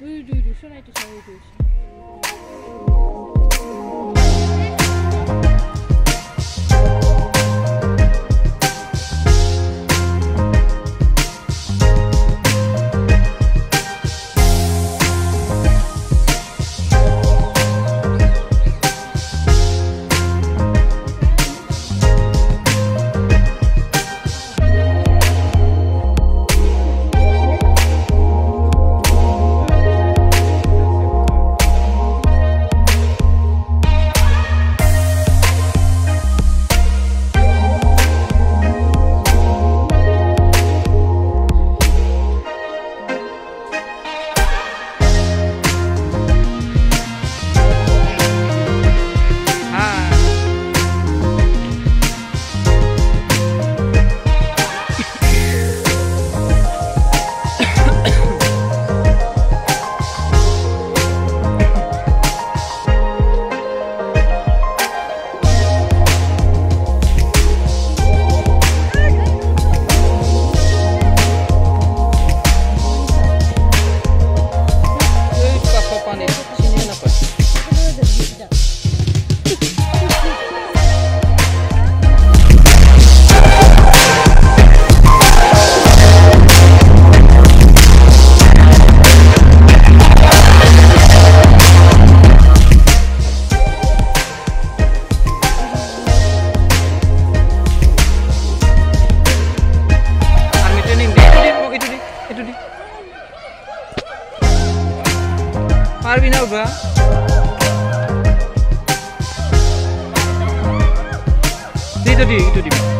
对对，说来就笑嘻嘻。পারবি না উঠবা দিটো দি ইটো দিবি